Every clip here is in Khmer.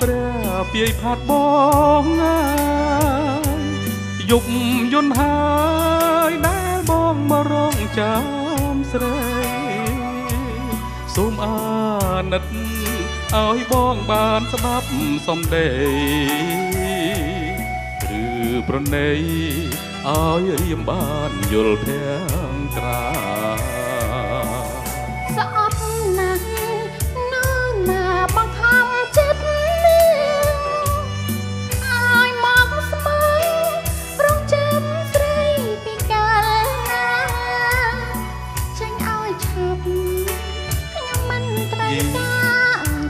ព្រះពាយផាត់បងណាយប់យន្តហើយដែលបងមករងចាំស្រីសូមអាណិតឲ្យបងបានស្ដាប់សំដីឬប្រណីឲ្យរៀមបានយល់ភាំងត្រា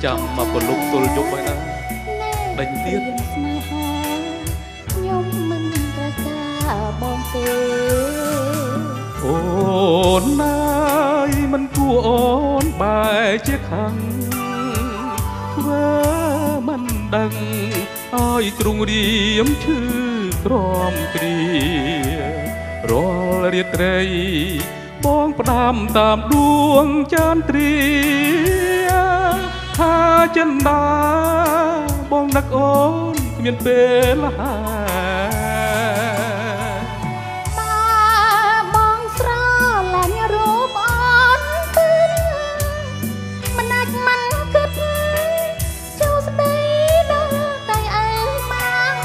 ចាំមកពលុកទល់យប់ហើយណាដេញទៀតស្នេហាខ្ញុំមិនត្រូវការបងទេអូនណាយមិនគួរអូនបែរជាខាងធ្វើមិនដឹងឲ្យទ្រង់រៀមឈឺក្រំគ្រារាល់រាត្រីបងផ្ដាំតាមដួងចានទ្រាថា ចិនដាបងនឹកអូនគ្មានពេលហាបើបងស្រឡាញ់រូបអូនទៅមិនអាចមិនគិតចូលស្ដីដល់តែឯងបាន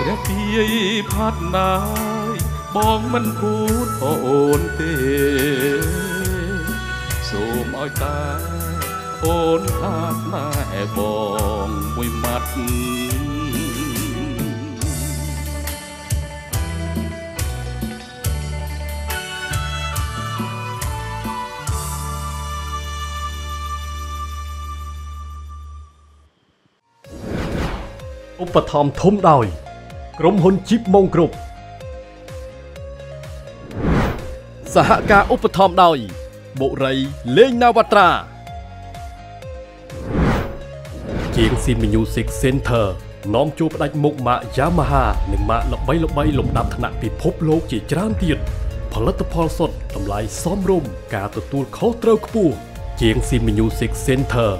ព្រះពាយផាត់ណាយបងមិនគួរអូន នថាស្នេហ៍បងមួយម៉ាត់ឧបត្ថម្ភធំដោយ ក្រុមហ៊ុនជីបម៉ុងគ្រប់សហការឧបត្ថម្ភដោយបុរីលេងណាវត្រា ជាងស៊ីម Music Center នាំជួបផ្ដាច់មុខម៉ាក Yamaha និងម៉ាកល្បីល្បីលំដាប់ថ្នាក់ពិភពលោកជាច្រើនទៀតផលិតផលសុទ្ធតម្លៃសមរម្យការទទួលខុសត្រូវខ្ពស់ជាងស៊ីម Music Center